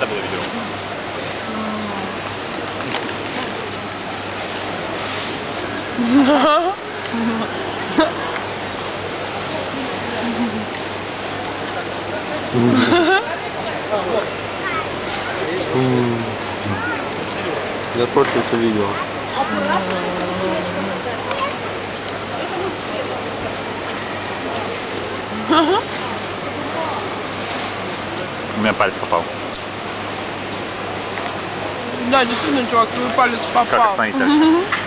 Это было видео. Я только это видел. У меня палец попал. Да, действительно, чувак, твой палец Как попал. остановить дальше?